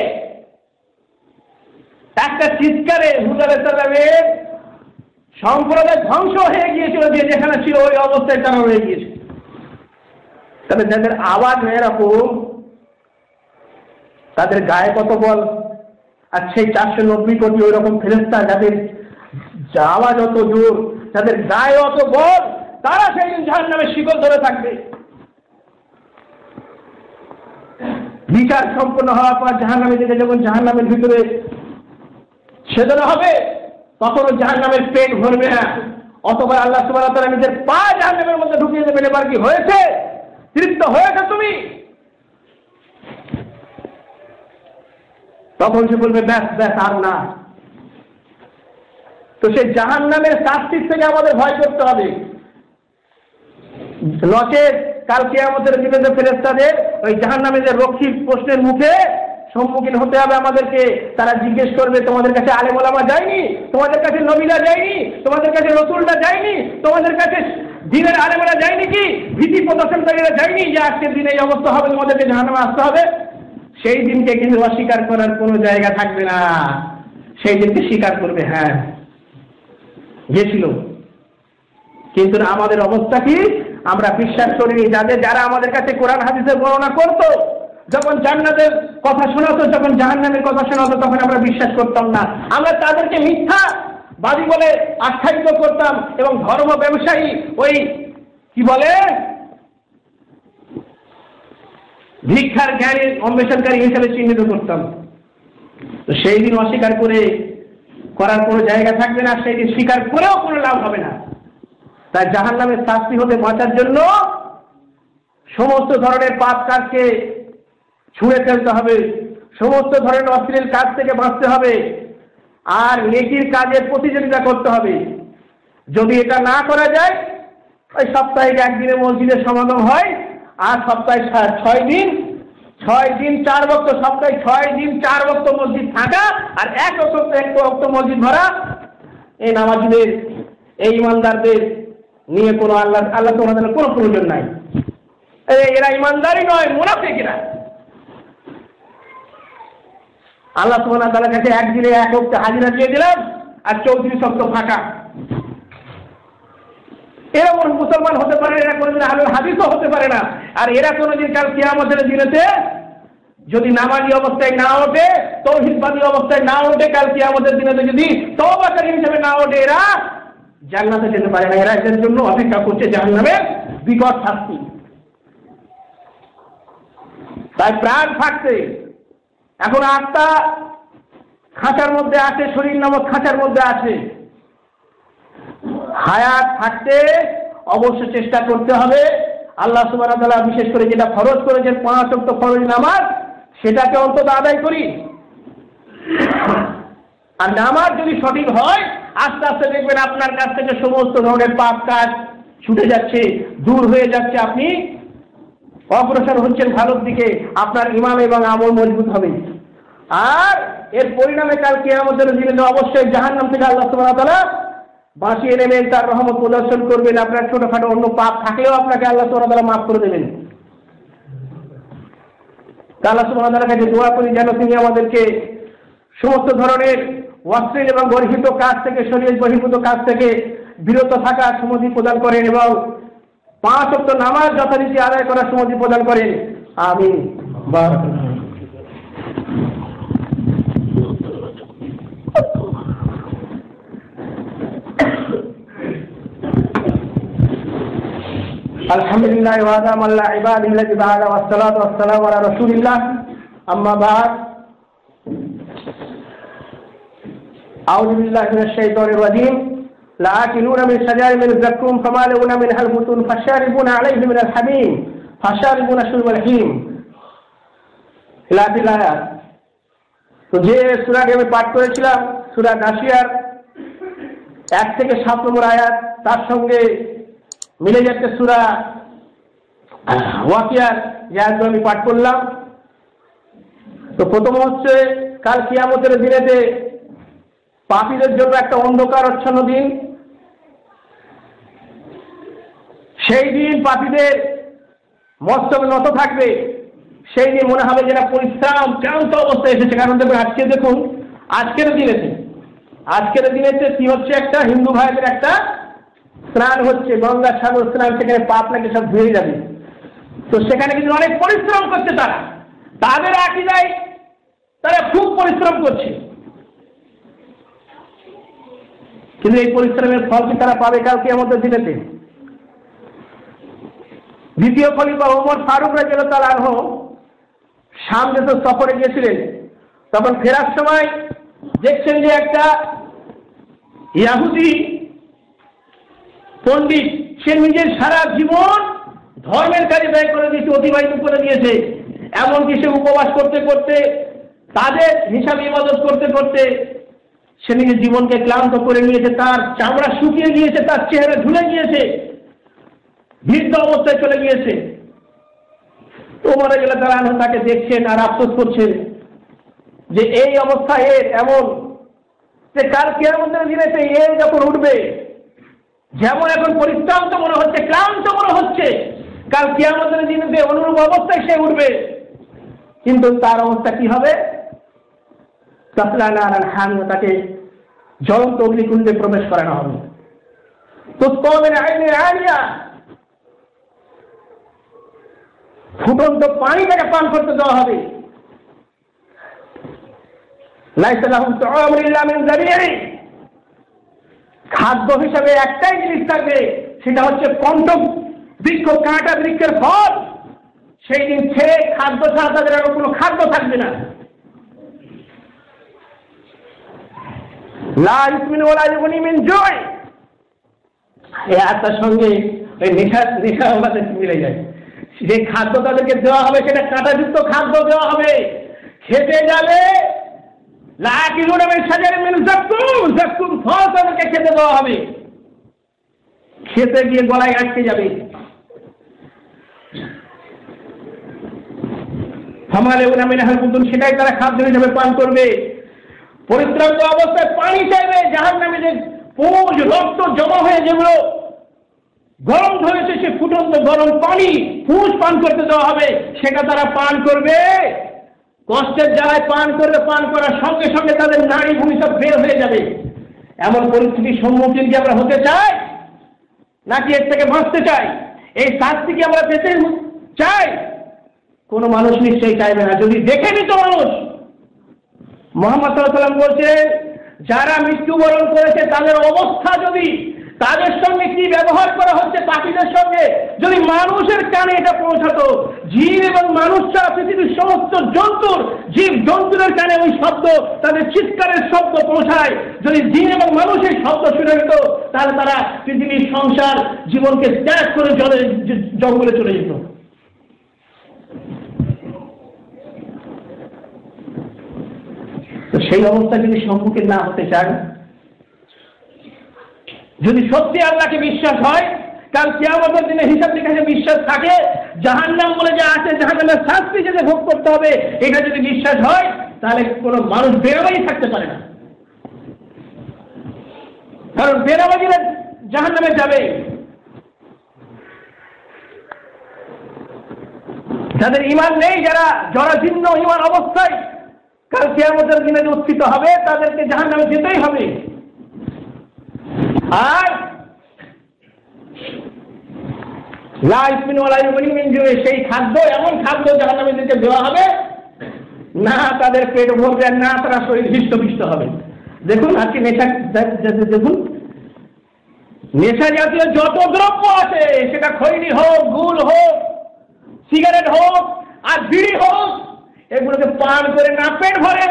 [SPEAKER 2] একটা চিৎকারে হুদ আলাইসাল্লামের সম্প্রদায় ধ্বংস হয়ে গিয়েছিল যে যেখানে ছিল ওই অবস্থায় তারা হয়ে গিয়েছে। তবে যাদের আওয়াজ এরকম তাদের গায়ে কত বল? আর সেই চারশো নব্বই কোটি ওই রকম ফেরেস্তা যাদের আওয়াজ অত জোর যাদের গায়ে অত বল, তারা সেই দিন নামে শিকল ধরে থাকবে। বিচার সম্পন্ন হওয়ার পর জাহান নামে থেকে যখন জাহান নামের ভিতরে সেজন্য হবে কখনো জাহান নামের পেট ভরবে না। অথবা আল্লাহ সুবাহ তারা নিজের পা জাহান নামের মধ্যে ঢুকিয়ে দেবেন। এবার কি হয়েছে? তৃপ্ত হয়েছে তুমি? তখন সে বলবে, ব্যাস ব্যাস, আর না। তো সেই জাহান নামের শাস্তির থেকে আমাদের ভয় করতে হবে। নচেত কালকে আমাদের জীবিত ফেরেস্তাদের ওই জাহান নামে যে রক্ষী প্রশ্নের মুখে সম্মুখীন হতে হবে আমাদেরকে। তারা জিজ্ঞেস করবে, তোমাদের কাছে আলেমোলামা যায়নি? তোমাদের কাছে নবীরা যায়নি? তোমাদের কাছে রসুলরা যায়নি? তোমাদের কাছে দিনের আলেমরা যায়নি কি? ভীতি প্রদর্শনকারীরা যায়নি? যে আজকের দিনে এই অবস্থা হবে, তোমাদেরকে জাহান্নামে আসতে হবে। সেই দিনকে কিন্তু অস্বীকার করার কোনো জায়গা থাকবে না। সেই দিনকে স্বীকার করবে হ্যাঁ। গেছিল। কিন্তু আমাদের অবস্থা কি? আমরা বিশ্বাস করিনি, যাদের যারা আমাদের কাছে কোরআন, হাদিসের বর্ণনা করতো, যখন জান্নাতের কথা শোনাতো, যখন জাহান্নামের কথা শোনাতো, তখন আমরা বিশ্বাস করতাম না। আমরা তাদেরকে মিথ্যা বাদী বলে আখ্যায়িত করতাম এবং ধর্ম ব্যবসায়ী ওই, কি বলে? ভিক্ষার জ্ঞানী অন্বেষণকারী হিসেবে চিহ্নিত করতাম। তো সেই দিন অস্বীকার করে করার কোনো জায়গা থাকবে না, সেই দিন স্বীকার করেও কোনো লাভ হবে না। তাই জাহান নামের শাস্তি হতে বাঁচার জন্য সমস্ত ধরনের পাপ কাজকে ছুঁড়ে ফেলতে হবে, সমস্ত ধরনের অশ্লীল কাজ থেকে বাঁচতে হবে, আর নেকির কাজের প্রতিযোগিতা করতে হবে। যদি এটা না করা যায়, ওই সপ্তাহে একদিনে মসজিদের সমাগম হয় আর সপ্তাহে ছয় দিন ছয় দিন, চার বক্ত সপ্তাহে ছয় দিন, চার বক্ত মসজিদ থাকা আর এক অক্ত এক অক্ত মসজিদ ভরা। এই নামাজিদের, এই ইমানদারদের নিয়ে কোনো আল্লাহ আল্লাহ তোমাদের কোনো প্রয়োজন নাই। এরা ইমানদারই নয়, মুনাফিক এরা। আল্লাহ সুবহানাহু তাআলার কাছে একদিনে এক অক্ত হাজিরা দিয়ে দিলাম আর চৌত্রিশ অক্ত ফাঁকা। এরা কোনো মুসলমান হতে পারে এরা কোনোদিন আলুর হাদিসও হতে পারে না। আর এরা কোনোদিন কাল কিয়ামতের দিনেতে যদি নামাজি অবস্থায় না ওঠে, তৌহিদবাদী অবস্থায় না ওঠে, কাল কিয়ামতের দিনেতে যদি তওবাকারী হিসেবে না ওঠে, এরা জান্নাতে যেতে পারে না। এরা এদের জন্য অপেক্ষা করছে জাহান্নামের বিকট শাস্তি। তাই প্রাণ থাকতে এখন আত্মা খাঁচার মধ্যে আছে, শরীর নামক খাঁচার মধ্যে আছে। হায়াত থাকতে অবশ্য চেষ্টা করতে হবে। আল্লাহ সুবাহ বিশেষ করে যেটা ফরজ করেছেন, পাঁচ অক্ট ফরজ নামাজ, সেটাকে অন্তত আদায় করি। আর নামাজ যদি সঠিক হয়, আস্তে আস্তে দেখবেন আপনার কাছ থেকে সমস্ত ধরনের পাপ কাজ ছুটে যাচ্ছে, দূর হয়ে যাচ্ছে, আপনি অগ্রসর হচ্ছেন ভালোর দিকে, আপনার ইমাম এবং আমল মজবুত হবে। আর এর পরিণামে কাল কেয়ামতের দিনে অবশ্যই জাহান্নাম থেকে আল্লাহ তাআলা বাঁচিয়ে নেবেন, তার রহমত প্রদর্শন করবেন, আপনার ছোটখাটো অন্য পাপ থাকলেও আপনাকে আল্লাহ তাআলা মাফ করে দেবেন। আল্লাহ তাআলার কাছে দোয়া করি যেন তিনি আমাদেরকে সমস্ত ধরনের অশ্লীল এবং গর্হিত কাজ থেকে, শরীর বহির্ভূত কাজ থেকে বিরত থাকার সুমতি প্রদান করেন এবং পাঁচ অক্ট নামাজ যথারীতি আদায় করার সুমতি প্রদান করেন। আমিন। বারাকাতুহু। الحمد لله وهذا من لا عباد الذي بعد والصلاة والسلام على رسول الله أما بعد أعوذ بالله من الشيطان الرجيم لآكلون من شجر من الزقوم فمالئون منها البطون فشاربون عليه من الحميم فشاربون شرب الحميم إلى آخر الآيات তো যে সুরাটি আমি পাঠ করেছিলাম সুরা নাসিয়ার এক থেকে সাত নম্বর আয়াত তার সঙ্গে মিলে যাচ্ছে সুরা ওয়াকিয়ার যে আমি পাঠ করলাম। তো প্রথম হচ্ছে, কাল কিয়ামতের দিনেতে পাপীদের জন্য একটা অন্ধকার অচ্ছন্ন দিন। সেই দিন পাপীদের মস্তক নত থাকবে। সেই দিন মনে হবে যেটা পরিশ্রাম ক্লান্ত অবস্থায় এসেছে। কারণ দেখুন, আজকে দেখুন, আজকের দিনেতে আজকের দিনেতে কি হচ্ছে একটা হিন্দু ভাইদের একটা স্নান হচ্ছে, গঙ্গা সাগর স্নান, সেখানে পাপ নাকি সব ধুয়ে যাবে। তো সেখানে কিন্তু অনেক পরিশ্রম করছে তারা। তাদের আকিদায় তারা খুব পরিশ্রম করছে। কিন্তু এই পরিশ্রমের ফল কি তারা পাবে কালকে আমাদের দিনেতে? দ্বিতীয় খলিফা ওমর ফারুক রাজিয়াল তালাহ সামনে তো সফরে গিয়েছিলেন, তখন ফেরার সময় দেখছেন যে একটা ইয়াহুদি পণ্ডিত, সে নিজের সারা জীবন ধর্মের কাজে ব্যয় করে দিয়েছে, অতিবাহিত করে দিয়েছে। এমনকি সে উপবাস করতে করতে, তাদের হিসাব ইবাদত করতে করতে, সে নিজের জীবনকে ক্লান্ত করে নিয়েছে, তার চামড়া শুকিয়ে গিয়েছে, তার চেহারা ঝুলে গিয়েছে, বৃদ্ধ অবস্থায় চলে গিয়েছে। তোমার গেলে তারা তাকে দেখছেন আর আফসোস করছেন যে এই অবস্থা এর এমন, যে কাল কেয়ামতের দিনে সে এ যখন উঠবে যেমন এখন পরিশ্রান্ত মনে হচ্ছে, ক্লান্ত মনে হচ্ছে, কাল কেয়ামতের দিনে অনুরূপ অবস্থায় সে উঠবে। কিন্তু তার অবস্থা কি হবে? তাকে জ্বলন্ত অগ্নিকুণ্ডে প্রবেশ করানো হবে। তো ফুটন্ত পানি তাকে পান করতে দেওয়া হবে। খাদ্য হিসাবে একটাই জিনিস থাকবে, সেটা হচ্ছে কণ্ঠ বৃক্ষ কাঁটা বৃক্ষের ফল, সেই দিন ছেড়ে খাদ্য ছাড়া তাদের আর কোনো খাদ্য থাকবে না। এই ওই আমাদের মিলে যায়। খাদ্য তাদেরকে দেওয়া হবে, সেটা কাঁটাযুক্ত খাদ্য দেওয়া হবে। খেতে যাবে লাকিলুন মিন শাজারিন মিন জাক্কুম জাক্কুম ফল তাদেরকে খেতে দেওয়া হবে। খেতে গিয়ে গলায় আটকে যাবে। হামালে উনা মিনাহাল কুতুন সেটাই তারা খাদ্য হিসাবে পান করবে। পরিত্রান্ত অবস্থায় পানি চাইবে জাহান নামে যে পুজ, রক্ত জমা হয়ে যেগুলো গরম ধরেছে সে ফুটন্ত গরম পানি পুষ পান করতে দেওয়া হবে। সেটা তারা পান করবে। কষ্টের জ্বালায় পান করবে পান করার সঙ্গে সঙ্গে তাদের নারী ভূমি সব বের হয়ে যাবে। এমন পরিস্থিতির সম্মুখীন কি আমরা হতে চাই? নাকি এর থেকে বাঁচতে চাই? এই শাস্তি কি আমরা পেতে চাই? কোনো মানুষ নিশ্চয়ই চাইবে না। যদি দেখে নিত মানুষ, মোহাম্মদ সাল্লাম বলছেন যারা মৃত্যুবরণ করেছে তাদের অবস্থা যদি তাদের সঙ্গে কি ব্যবহার করা হচ্ছে পাখিদের সঙ্গে যদি মানুষের কানে এটা পৌঁছাতো। জীব এবং মানুষ ছাড়া পৃথিবীর সমস্ত জন্তুর জীব জন্তুদের কানে ওই শব্দ, তাদের চিৎকারের শব্দ পৌঁছায়। যদি জিন এবং মানুষের শব্দ শুনে যেত তাহলে তারা পৃথিবীর সংসার জীবনকে ত্যাগ করে জলে, জঙ্গলে চলে যেত। তো সেই অবস্থা যদি সম্মুখীন না হতে চান, যদি সত্যি আল্লাহকে বিশ্বাস হয় কাল কেয়ামতের দিনে হিসাব নিকাশে বিশ্বাস থাকে, জাহান্নাম বলে যা আছে, জাহান্নামের শাস্তি যেতে ভোগ করতে হবে, এটা যদি বিশ্বাস হয়, তাহলে কোনো মানুষ বেরোবাই থাকতে পারে না। কারণ বেরাবাজিরা জাহান্নামে যাবে। যাদের ইমান নেই, যারা জরাজীর্ণ ইমান অবস্থায় কাল কেয়ামতের দিনে উত্থিত হবে, তাদেরকে জাহান্নামে যেতেই হবে। আর সেই খাদ্য এমন খাদ্য জাহান্নামীদেরকে দেওয়া হবে। না, তাদের পেট ভরবে না, তারা শরীর হৃষ্টপিষ্ট হবে। দেখুন আজকে নেশা দেখুন, নেশা জাতীয় যত দ্রব্য আছে, সেটা খৈনি হোক গুল হোক সিগারেট হোক, আর বিড়ি হোক, এগুলোকে পান করে না, পেট ভরে।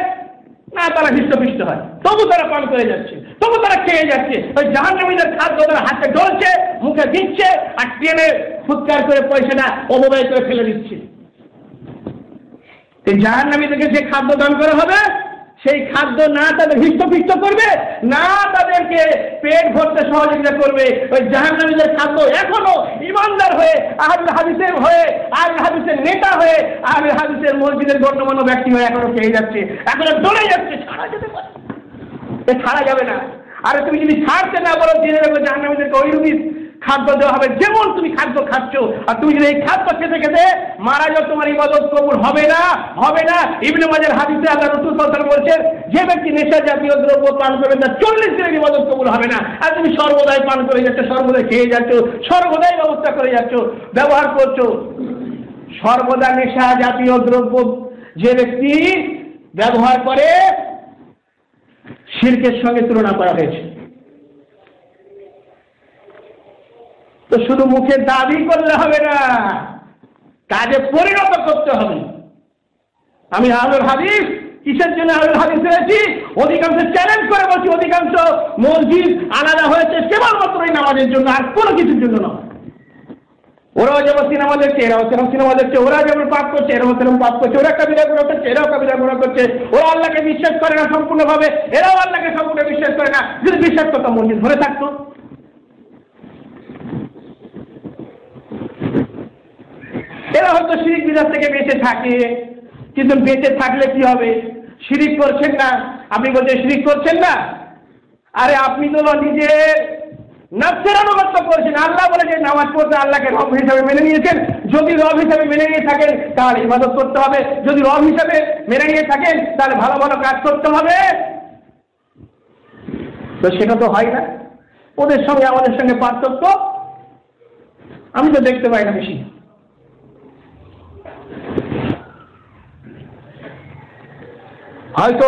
[SPEAKER 2] না, তারা হৃষ্টপিষ্ট হয়। তবু তারা পান করে যাচ্ছে। তবু তারা খেয়ে যাচ্ছে। ওই জাহান্নামীদের খাদ্য তারা হাতে ডলছে মুখে দিচ্ছে, আর ট্রেনে ফুৎকার করে পয়সাটা অপব্যয় করে ফেলে দিচ্ছে। জাহান্নামীদেরকে যে খাদ্য দান করা হবে সেই খাদ্য না তাদের হৃষ্টপিষ্ট করবে, না তাদেরকে পেট ভরতে সহযোগিতা করবে। ওই জাহান্নামীদের খাদ্য এখনও ইমানদার হয়ে আহমদ হাদিসের হয়ে আহমদ হাদিসের নেতা হয়ে আহমদ হাদিসের মসজিদের গণ্যমান্য ব্যক্তি হয়ে এখনও খেয়ে যাচ্ছে, এখনও চলে যাচ্ছে, ছাড়া যেতে পারে ছাড়া যাবে না। আর তুমি যদি ছাড়তে না বলো জেনে রাখবে জাহান্নামীদেরকে ওই খাদ্য দেওয়া হবে, যেমন তুমি খাদ্য খাচ্ছ, আর তুমি যদি এই খাদ্য খেতে খেতে মারা যাও, তোমার ইবাদত কবুল হবে না হবে না। ইবনে মাজার হাদিসে আল্লাহ রসুল সাল্লাল্লাহু বলছেন, যে ব্যক্তি নেশা জাতীয় দ্রব্য পান করবে, তার চল্লিশ দিনের ইবাদত কবুল হবে না। আর তুমি সর্বদাই পান করে যাচ্ছ, সর্বদাই খেয়ে যাচ্ছ, সর্বদাই ব্যবস্থা করে যাচ্ছ, ব্যবহার করছ। সর্বদা নেশা জাতীয় দ্রব্য যে ব্যক্তি ব্যবহার করে শিল্পের সঙ্গে তুলনা করা হয়েছে। তো শুধু মুখে দাবি করলে হবে না, কাজে পরিণত করতে হবে। আমি আলোর হাদিস, কিসের জন্য আমি হাদিস হয়েছি অধিকাংশ চ্যালেঞ্জ করে বলছি, অধিকাংশ মসজিদ আলাদা হয়েছে কেবলমাত্র এই নামাজের জন্য, আর কোনো কিছুর জন্য নয়। ওরাও যেমন সিনেমা দেখছে, এরাও সেরকম সিনেমা দেখছে ওরা যেমন পাপ করছে, এরাও সেরকম পাপ করছে, ওরা কবিরা গুণা করছে, এরাও কবিরা গুণা করছে। ওরা আল্লাহকে বিশ্বাস করে না সম্পূর্ণভাবে, এরাও আল্লাহকে সম্পূর্ণ বিশ্বাস করে না। যদি বিশ্বাস করতাম মসজিদ ধরে থাকতো। এরা হয়তো শিরিক বিদার থেকে বেঁচে থাকে, কিন্তু বেঁচে থাকলে কি হবে? শিরিক করছেন না। আপনি বলছেন, শিরিক করছেন না? আরে আপনি তো নিজে নফসের আনুগত্য করছেন। আল্লাহ বলে যে নামাজ পড়তে আল্লাহকে রব হিসাবে মেনে নিয়েছেন। যদি রব হিসাবে মেনে নিয়ে থাকেন, তাহলে ইবাদত করতে হবে। যদি রব হিসাবে মেনে নিয়ে থাকেন, তাহলে ভালো ভালো কাজ করতে হবে। তো সেটা তো হয় না। ওদের সঙ্গে আমাদের সঙ্গে পার্থক্য আমি তো দেখতে পাই না বেশি। হয়তো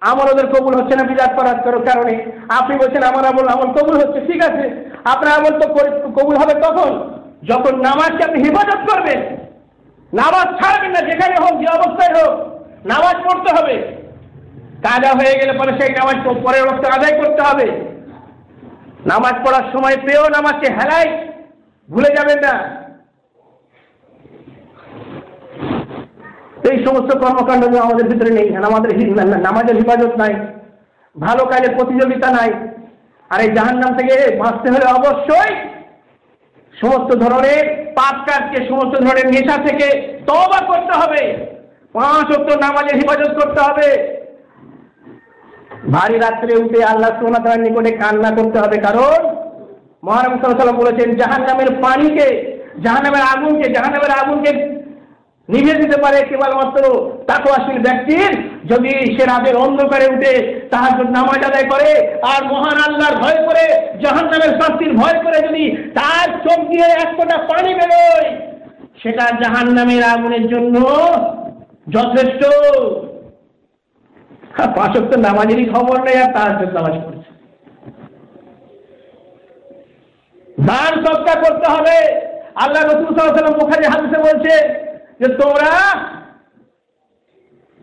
[SPEAKER 2] আমার ওদের কবুল হচ্ছে না, বিরাট করার কারও কারণে। আপনি বলছেন, আমার আমল আমল কবুল হচ্ছে, ঠিক আছে। আপনার আমল তো কবুল হবে তখন যখন নামাজকে আপনি হেফাজত করবেন। নামাজ ছাড়বেন না, যেখানে হোক, যে অবস্থায় হোক। নামাজ পড়তে হবে। কাজা হয়ে গেলে পরে সেই নামাজ পরের অবস্থা আদায় করতে হবে। নামাজ পড়ার সময় পেয়েও নামাজকে হেলাই ভুলে যাবেন না। এই সমস্ত কর্মকাণ্ড যেন আমাদের ভিতরে নেই। আমাদের নামাজের হেফাজত নাই। ভালো কাজের প্রতিযোগিতা নাই। আর এই জাহান্নাম থেকে বাঁচতে হলে অবশ্যই সমস্ত ধরনের পাপ কাজকে, সমস্ত ধরনের নেশা থেকে তবা করতে হবে। পাঁচ অক্ট নামাজের হেফাজত করতে হবে। ভারী রাত্রে উঠে আল্লাহ সোনা তার নিকটে কান্না করতে হবে। কারণ মহারাম সাল্লাম বলেছেন, জাহান্নামের পানিকে, জাহান্নামের আগুনকে জাহান্নামের আগুনকে নিভে দিতে পারে কেবলমাত্র তাকওয়াশীল ব্যক্তির। যদি সে রাতের অন্ধকারে উঠে তাহার নামাজ আদায় করে আর মহান আল্লাহর ভয় করে জাহান্নামের শাস্তির ভয় করে যদি তার চোখ দিয়ে এক ফোঁটা পানি বেরোয় সেটা জাহান্নামের আগুনের জন্য যথেষ্ট। হ্যাঁ, পাঁচ ওয়াক্ত নামাজেরই খবর নেই আর তার নামাজ পড়ছে। দান সৎকার করতে হবে। আল্লাহ রসুল সাল্লাম মুখারি হাদিসে বলছে যে তোমরা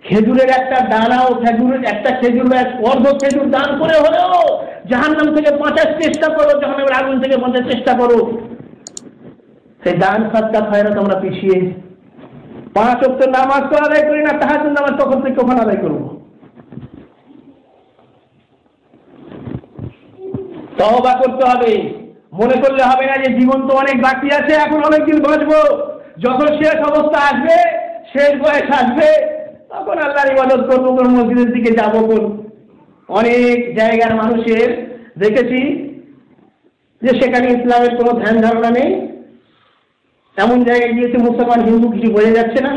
[SPEAKER 2] খেজুরের একটা দানাও, খেজুরের একটা খেজুর বা অর্ধ খেজুর দান করে হলেও জাহান্নাম থেকে বাঁচার চেষ্টা করো, জাহান্নামের আগুন থেকে বাঁচার চেষ্টা করো। সেই দান সৎকার হয় না তোমরা পিছিয়ে। পাঁচ অক্ট নামাজ তো আদায় করি না তাহার নামাজ তখন থেকে ওখানে আদায় করব? তহবা করতে হবে। মনে করলে হবে না যে জীবন তো অনেক বাকি আছে, এখন অনেকদিন বাঁচবো। যখন শেষ অবস্থা আসবে, শেষ বয়স আসবে, তখন আল্লাহর ইবাদত করব, কোন মসজিদের দিকে যাব কোন? অনেক জায়গার মানুষের দেখেছি যে সেখানে ইসলামের কোনো ধ্যান ধারণা নেই। এমন জায়গায় গিয়েছে, মুসলমান হিন্দু কিছু বোঝা যাচ্ছে না।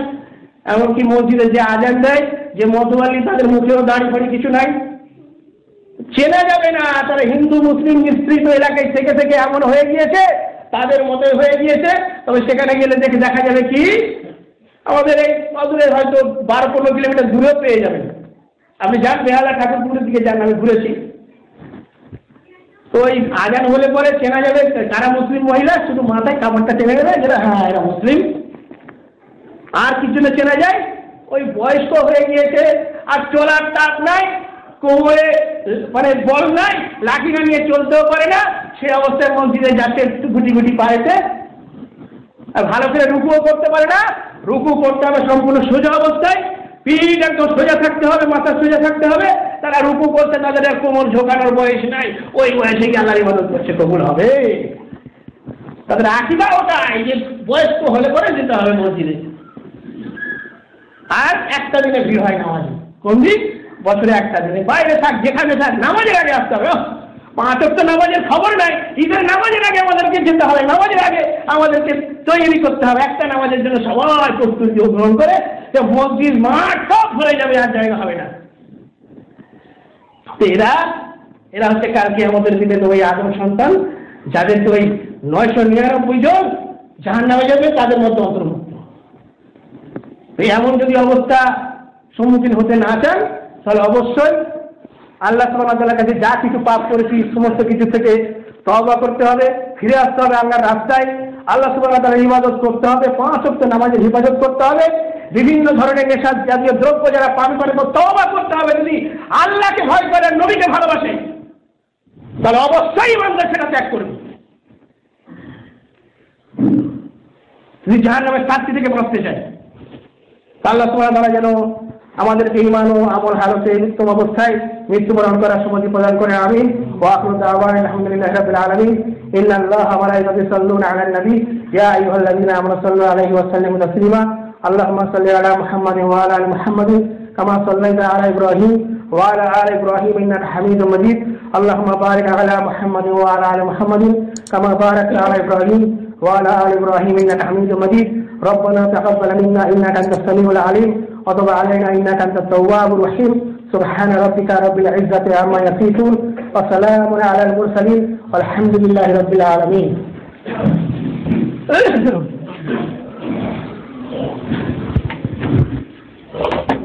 [SPEAKER 2] এমনকি মসজিদে যে আজান দেয়, যে মতবালি তাদের মুখেও দাড়ি ফাড়ি কিছু নাই। চেনা যাবে না, তারা হিন্দু, মুসলিম, মিশ্রিত এলাকায় থেকে থেকে এমন হয়ে গিয়েছে তাদের মতো হয়ে গিয়েছে। তবে সেখানে গেলে দেখে দেখা যাবে কি? আমাদের এই অদূরে হয়তো বারো পনেরো কিলোমিটার দূরেও পেয়ে যাবেন। আপনি যান, বেহালা ঠাকুরপুরের দিকে যান, আমি ঘুরেছি। তো ওই আজান হলে পরে চেনা যাবে তারা মুসলিম মহিলা, শুধু মাথায় কাপড়টা চেনে যাবে যেটা হ্যাঁ এরা মুসলিম। আর কিছু না চেনা যায়। ওই বয়স্ক হয়ে গিয়েছে, আর চলার তাক নাই। কোমরে মানে বল নাই, লাঠি না নিয়ে চলতেও পারে না, সে অবস্থায় মসজিদে যাচ্ছে গুটি গুটি পায়েছে আর ভালো করে রুকুও করতে পারে না, রুকু করতে হবে সম্পূর্ণ সোজা অবস্থায়। পিঠ একদম সোজা থাকতে হবে, মাথা সোজা থাকতে হবে। তারা রুকু করতে তাদের আর কোমর ঝোঁকানোর বয়স নাই। ওই বয়সে কি আল্লাহর ইবাদত করছে, কবুল হবে। তাদের আকিদা ওটাই যে বয়স্ক হলে পরে যেতে হবে মসজিদে। আর একটা দিনে ভিড় হয় নামাজে কোন দিন? বছরে একটা দিনে। বাইরে থাক, যেখানে থাক, নামাজের আগে আসতে হবে। পাঁচ তো নামাজের খবর নাই। ঈদের নামাজের আগে আমাদেরকে যেতে হবে। নামাজের আগে আমাদেরকে তৈরি করতে হবে। একটা নামাজের জন্য সবাই প্রস্তুতি গ্রহণ করে যে মসজিদ, মাঠ সব ভরে যাবে, আর জায়গা হবে না। এরা এরা হচ্ছে কালকে আমাদের দিনে তো ওই আদম সন্তান যাদের তো ওই নয়শো নিরানব্বই জন জাহান নামে যাবে, তাদের মধ্যে অন্তর্ভুক্ত। এমন যদি অবস্থা সম্মুখীন হতে না চান তাহলে অবশ্যই আল্লাহ সাল্লাহ কাছে যা কিছু পাপ করেছি, সমস্ত কিছু থেকে তবা করতে হবে, ফিরে আসতে হবে আল্লাহর রাস্তায়। আল্লাহ ওয়া তাআলার ইবাদত করতে হবে, পাঁচ ওয়াক্ত নামাজের হিফাজত করতে হবে। বিভিন্ন ধরনের নেশা জাতীয় দ্রব্য যারা পান করে তওবা করতে হবে যদি আল্লাহকে ভয় করে, নবীকে ভালোবাসে, তাহলে অবশ্যই ইমানদার সেটা ত্যাগ করবে। যদি জাহান নামের শাস্তি থেকে বাঁচতে চায় আল্লাহ সুবহানাহু ওয়া তাআলা যেন আমাদেরকে ইমান ও আমল হালতে উত্তম অবস্থায় মৃত্যুবরণ করার সময় প্রদান করে আমিন ওয়া আখিরু দাওয়ানা আলহামদুলিল্লাহি রাব্বিল আলামিন ইন্না আল্লাহা ওয়া মালাইকাতাহু ইউসাল্লুনা আলান নবী ইয়া আইয়ুহাল্লাযীনা আমানু সাল্লু আলাইহি ওয়া সাল্লিমু তাসলিমা اللهم صل على محمد وعلى ال محمد كما صليت على ابراهيم وعلى ال ابراهيم انك حميد مجيد اللهم بارك على محمد وعلى ال محمد كما باركت على ابراهيم وعلى آل إبراهيم إنك حميد مجيد. ربنا تقبل منا إنك أنت السميع العليم. وتب علينا إنك أنت التواب الرحيم. سبحان ربك رب العزة عما يصفون. وسلام على المرسلين. والحمد لله رب العالمين. Thank you.